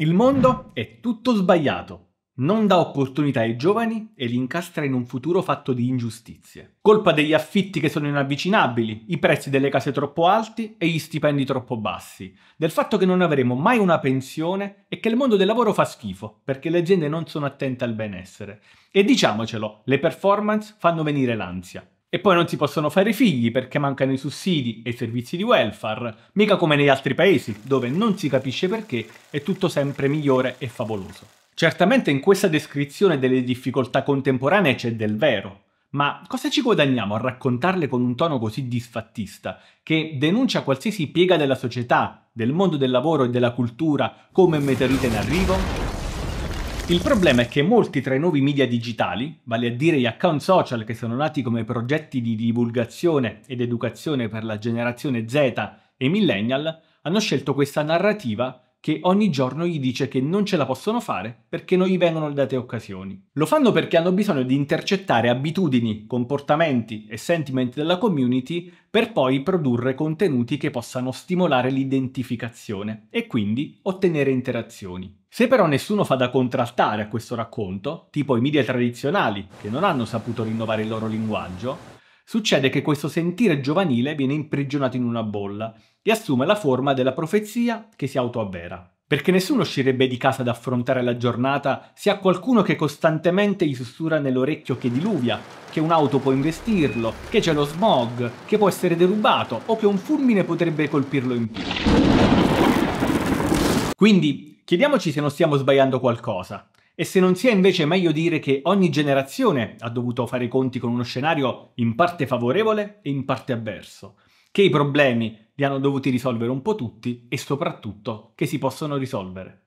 Il mondo è tutto sbagliato. Non dà opportunità ai giovani e li incastra in un futuro fatto di ingiustizie. Colpa degli affitti che sono inavvicinabili, i prezzi delle case troppo alti e gli stipendi troppo bassi, del fatto che non avremo mai una pensione e che il mondo del lavoro fa schifo perché le aziende non sono attente al benessere. E diciamocelo, le performance fanno venire l'ansia. E poi non si possono fare figli perché mancano i sussidi e i servizi di welfare, mica come negli altri paesi, dove non si capisce perché è tutto sempre migliore e favoloso. Certamente in questa descrizione delle difficoltà contemporanee c'è del vero, ma cosa ci guadagniamo a raccontarle con un tono così disfattista, che denuncia qualsiasi piega della società, del mondo del lavoro e della cultura come un meteorite in arrivo? Il problema è che molti tra i nuovi media digitali, vale a dire gli account social che sono nati come progetti di divulgazione ed educazione per la generazione Z e millennial, hanno scelto questa narrativa che ogni giorno gli dice che non ce la possono fare perché non gli vengono date occasioni. Lo fanno perché hanno bisogno di intercettare abitudini, comportamenti e sentimenti della community per poi produrre contenuti che possano stimolare l'identificazione e quindi ottenere interazioni. Se però nessuno fa da contraltare a questo racconto, tipo i media tradizionali, che non hanno saputo rinnovare il loro linguaggio, succede che questo sentire giovanile viene imprigionato in una bolla e assume la forma della profezia che si autoavvera. Perché nessuno uscirebbe di casa ad affrontare la giornata se ha qualcuno che costantemente gli sussurra nell'orecchio che diluvia, che un'auto può investirlo, che c'è lo smog, che può essere derubato o che un fulmine potrebbe colpirlo in più. Quindi Chiediamoci se non stiamo sbagliando qualcosa e se non sia invece meglio dire che ogni generazione ha dovuto fare i conti con uno scenario in parte favorevole e in parte avverso, che i problemi li hanno dovuti risolvere un po' tutti e soprattutto che si possono risolvere.